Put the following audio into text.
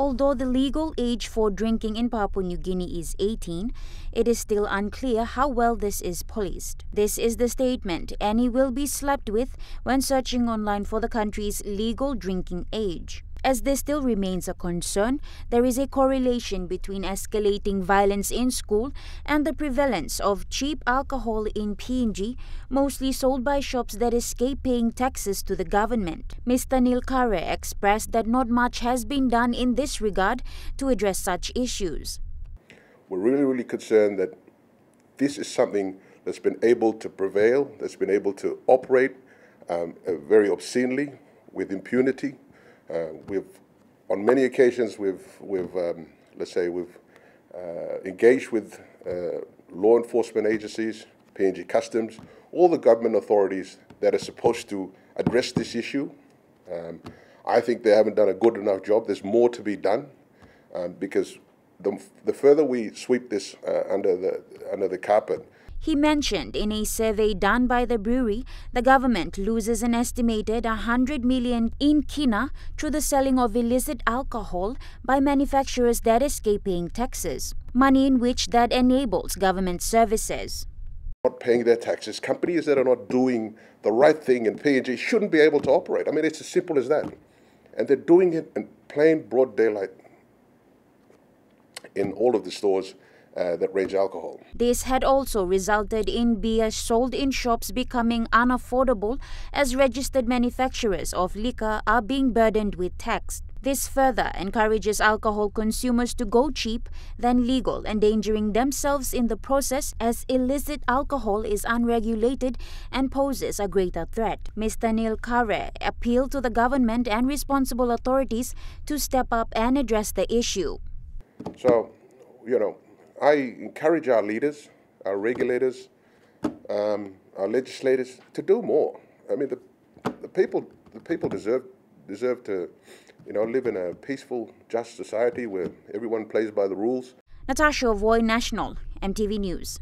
Although the legal age for drinking in Papua New Guinea is 18, it is still unclear how well this is policed. This is the statement Annie will be slapped with when searching online for the country's legal drinking age. As this still remains a concern, there is a correlation between escalating violence in school and the prevalence of cheap alcohol in PNG, mostly sold by shops that escape paying taxes to the government. Mr. Nilkare expressed that not much has been done in this regard to address such issues. We're really, really concerned that this is something that's been able to prevail, that's been able to operate um, uh, very obscenely with impunity. Uh, we've, on many occasions, we've, we've um, let's say, we've uh, engaged with uh, law enforcement agencies, PNG Customs, all the government authorities that are supposed to address this issue. Um, I think they haven't done a good enough job. There's more to be done um, because the, the further we sweep this uh, under the under the carpet, he mentioned in a survey done by the brewery, the government loses an estimated 100 million in kina through the selling of illicit alcohol by manufacturers that escape paying taxes, money in which that enables government services. Not paying their taxes, companies that are not doing the right thing in PNG shouldn't be able to operate. I mean, it's as simple as that. And they're doing it in plain broad daylight in all of the stores uh, that range alcohol. This had also resulted in beer sold in shops becoming unaffordable as registered manufacturers of liquor are being burdened with tax. This further encourages alcohol consumers to go cheap than legal, endangering themselves in the process as illicit alcohol is unregulated and poses a greater threat. Mr. Nilkare appealed to the government and responsible authorities to step up and address the issue. So, you know, I encourage our leaders, our regulators, um, our legislators to do more. I mean, the, the people, the people deserve deserve to, you know, live in a peaceful, just society where everyone plays by the rules. Natasha Voy, National, MTV News.